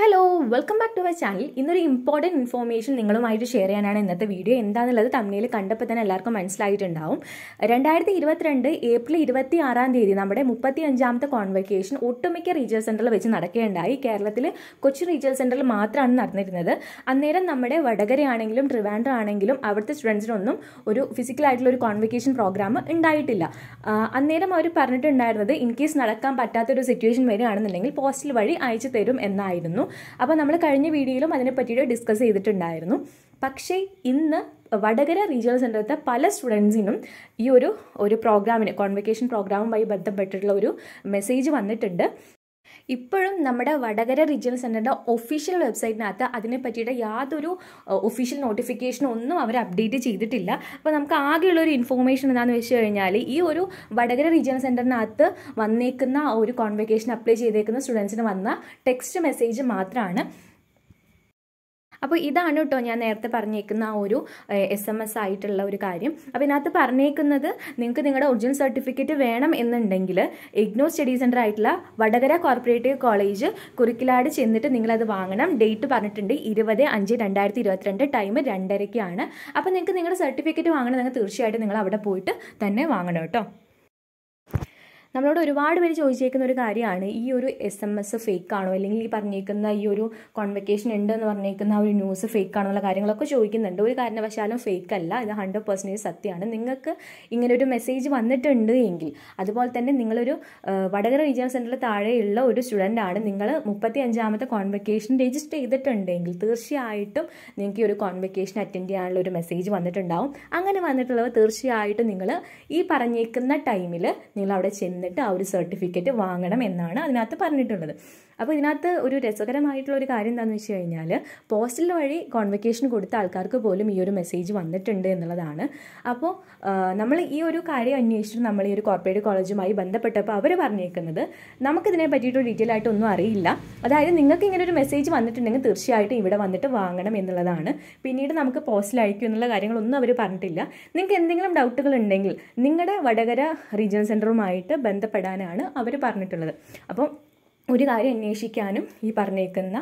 Hello welcome back to my channel ഇന്നൊരു important information നിങ്ങളുമായിട്ട് share ചെയ്യാനാണ് ഇന്നത്തെ വീഡിയോ എന്താണെന്നുള്ളത് തമ്മിൽ കണ്ടപ്പോൾ തന്നെ എല്ലാവർക്കും മനസ്സിലായിട്ടുണ്ടാവും. രണ്ടായിരത്തി ഇരുപത്തിരണ്ട് ഏപ്രിൽ ഇരുപത്തി ആറാം തീയതി നമ്മുടെ മുപ്പത്തി അഞ്ചാമത്തെ കോൺവെക്കേഷൻ ഒട്ടുമിക്ക റീജിയൽ സെന്ററിൽ വെച്ച് നടക്കുകയുണ്ടായി. കേരളത്തിൽ കൊച്ചി റീജിയൽ സെന്ററിൽ മാത്രമാണ് നടന്നിരുന്നത്. അന്നേരം നമ്മുടെ വടകരയാണെങ്കിലും ട്രിവാൻഡ്രം ആണെങ്കിലും അവിടുത്തെ സ്റ്റുഡൻസിനൊന്നും ഒരു ഫിസിക്കലായിട്ടുള്ള ഒരു കോൺവെക്കേഷൻ പ്രോഗ്രാം ഉണ്ടായിട്ടില്ല. അന്നേരം അവർ പറഞ്ഞിട്ടുണ്ടായിരുന്നത് ഇൻ കേസ് നടക്കാൻ പറ്റാത്തൊരു സിറ്റുവേഷൻ വരികയാണെന്നുണ്ടെങ്കിൽ പോസ്റ്റൽ വഴി അയച്ചു തരും എന്നായിരുന്നു. അപ്പോൾ നമ്മൾ കഴിഞ്ഞ വീഡിയോയിലും അതിനെ പറ്റിയിട്ട് ഡിസ്കസ് ചെയ്തിട്ടുണ്ടായിരുന്നു. പക്ഷേ ഇന്ന് വടകര റീജിയണൽ സെന്ററിലത്തെ പല സ്റ്റുഡൻസിനും ഈ ഒരു ഒരു പ്രോഗ്രാമിന് കോൺവെക്കേഷൻ പ്രോഗ്രാമുമായി ബന്ധപ്പെട്ടിട്ടുള്ള ഒരു മെസ്സേജ് വന്നിട്ടുണ്ട്. ഇപ്പോഴും നമ്മുടെ വടകര റീജിയണൽ സെന്ററിന്റെ ഒഫീഷ്യൽ വെബ്സൈറ്റിനകത്ത് അതിനെ പറ്റിയിട്ട് യാതൊരു ഒഫീഷ്യൽ നോട്ടിഫിക്കേഷനും ഒന്നും അവർ അപ്ഡേറ്റ് ചെയ്തിട്ടില്ല. അപ്പോൾ നമുക്ക് ആകെയുള്ള ഒരു ഇൻഫോർമേഷൻ എന്താണെന്ന് വെച്ച് കഴിഞ്ഞാൽ ഈ ഒരു വടകര റീജിയണൽ സെന്ററിനകത്ത് വന്നേക്കുന്ന ഒരു കോൺവെക്കേഷൻ അപ്ലൈ ചെയ്തേക്കുന്ന സ്റ്റുഡൻസിന് വന്ന ടെക്സ്റ്റ് മെസ്സേജ് മാത്രമാണ് അപ്പോൾ ഇതാണ് കേട്ടോ ഞാൻ നേരത്തെ പറഞ്ഞേക്കുന്ന ആ ഒരു എസ് എം എസ് ആയിട്ടുള്ള ഒരു കാര്യം. അപ്പോൾ ഇതിനകത്ത് പറഞ്ഞേക്കുന്നത് നിങ്ങൾക്ക് നിങ്ങളുടെ ഒറിജിനൽ സർട്ടിഫിക്കറ്റ് വേണം എന്നുണ്ടെങ്കിൽ ഇഗ്നോ സ്റ്റഡി സെന്റർ ആയിട്ടുള്ള വടകര കോർപ്പറേറ്റീവ് കോളേജ് കുറിക്കിലാട് ചെന്നിട്ട് നിങ്ങളത് വാങ്ങണം. ഡേറ്റ് പറഞ്ഞിട്ടുണ്ട് ഇരുപത് അഞ്ച് രണ്ടായിരത്തി ഇരുപത്തിരണ്ട് ടൈം രണ്ടരയ്ക്കാണ്. അപ്പോൾ നിങ്ങൾക്ക് നിങ്ങളുടെ സർട്ടിഫിക്കറ്റ് വാങ്ങണം. നിങ്ങൾ തീർച്ചയായിട്ടും നിങ്ങൾ അവിടെ പോയിട്ട് തന്നെ വാങ്ങണം കേട്ടോ നമ്മളോട് ഒരുപാട് പേര് ചോദിച്ചേക്കുന്ന ഒരു കാര്യമാണ് ഈ ഒരു എസ് എം എസ് ഫേക്ക് ആണോ? അല്ലെങ്കിൽ ഈ പറഞ്ഞേക്കുന്ന ഈ ഒരു കോൺവെക്കേഷൻ ഉണ്ട് എന്ന് പറഞ്ഞേക്കുന്ന ആ ഒരു ന്യൂസ് ഫേക്ക് എന്നുള്ള കാര്യങ്ങളൊക്കെ ചോദിക്കുന്നുണ്ട്. ഒരു കാരണവശാലും ഫേക്ക് അല്ല ഇത് ഹൺഡ്രഡ് പെർസെന്റേജ് സത്യമാണ്. നിങ്ങൾക്ക് ഇങ്ങനെ ഒരു മെസ്സേജ് വന്നിട്ടുണ്ട് എങ്കിൽ അതുപോലെ തന്നെ നിങ്ങളൊരു വടകര റീജിയണൽ സെന്ററിൽ താഴെയുള്ള ഒരു സ്റ്റുഡന്റ് ആണ് നിങ്ങൾ മുപ്പത്തി അഞ്ചാമത്തെ കോൺവെക്കേഷൻ രജിസ്റ്റർ ചെയ്തിട്ടുണ്ടെങ്കിൽ തീർച്ചയായിട്ടും നിങ്ങൾക്ക് ഈ ഒരു കോൺവെക്കേഷൻ അറ്റൻഡ് ചെയ്യാനുള്ള ഒരു മെസ്സേജ് വന്നിട്ടുണ്ടാവും. അങ്ങനെ വന്നിട്ടുള്ളവർ തീർച്ചയായിട്ടും നിങ്ങൾ ഈ പറഞ്ഞേക്കുന്ന ടൈമിൽ നിങ്ങൾ അവിടെ ചെന്നിട്ട് ആ ഒരു സർട്ടിഫിക്കറ്റ് വാങ്ങണം എന്നാണ് അതിനകത്ത് പറഞ്ഞിട്ടുള്ളത്. അപ്പോൾ ഇതിനകത്ത് ഒരു രസകരമായിട്ടുള്ള ഒരു കാര്യം എന്താണെന്ന് വെച്ച് കഴിഞ്ഞാൽ പോസ്റ്റൽ വഴി കോൺവെക്കേഷൻ കൊടുത്ത ആൾക്കാർക്ക് പോലും ഈ ഒരു മെസ്സേജ് വന്നിട്ടുണ്ട് എന്നുള്ളതാണ്. അപ്പോൾ നമ്മൾ ഈ ഒരു കാര്യം അന്വേഷിച്ചിട്ട് നമ്മൾ ഈ ഒരു കോർപ്പറേറ്റ് കോളേജുമായി ബന്ധപ്പെട്ടപ്പോൾ അവർ പറഞ്ഞേക്കുന്നത് നമുക്കിതിനെ പറ്റിയിട്ട് ഡീറ്റെയിൽ ആയിട്ട് ഒന്നും അറിയില്ല. അതായത് നിങ്ങൾക്ക് ഇങ്ങനെ ഒരു മെസ്സേജ് വന്നിട്ടുണ്ടെങ്കിൽ തീർച്ചയായിട്ടും ഇവിടെ വന്നിട്ട് വാങ്ങണം എന്നുള്ളതാണ്. പിന്നീട് നമുക്ക് പോസ്റ്റിൽ അയക്കും എന്നുള്ള കാര്യങ്ങളൊന്നും അവർ പറഞ്ഞിട്ടില്ല. നിങ്ങൾക്ക് എന്തെങ്കിലും ഡൗട്ടുകൾ ഉണ്ടെങ്കിൽ നിങ്ങളുടെ വടകര റീജിയണൽ സെന്ററുമായിട്ട് ബന്ധപ്പെടാനാണ് അവർ പറഞ്ഞിട്ടുള്ളത്. അപ്പം ഒരു കാര്യം അന്വേഷിക്കാനും ഈ പറഞ്ഞേക്കുന്ന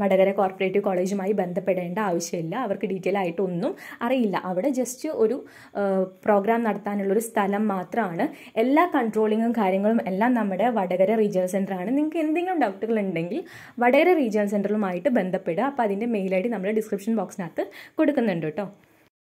വടകര കോർപ്പറേറ്റീവ് കോളേജുമായി ബന്ധപ്പെടേണ്ട ആവശ്യമില്ല. അവർക്ക് ഡീറ്റെയിൽ ആയിട്ടൊന്നും അറിയില്ല. അവിടെ ജസ്റ്റ് ഒരു പ്രോഗ്രാം നടത്താനുള്ളൊരു സ്ഥലം മാത്രമാണ്. എല്ലാ കൺട്രോളിങ്ങും കാര്യങ്ങളും എല്ലാം നമ്മുടെ വടകര റീജിയണൽ സെന്ററാണ് നിങ്ങൾക്ക് എന്തെങ്കിലും ഡൗട്ടുകൾ ഉണ്ടെങ്കിൽ വടകര റീജിയണൽ സെന്ററുമായിട്ട് ബന്ധപ്പെടുക. അപ്പോൾ അതിന്റെ മെയിൽ ഐ ഡി നമ്മൾ ഡിസ്ക്രിപ്ഷൻ ബോക്സിനകത്ത് കൊടുക്കുന്നുണ്ട് കേട്ടോ.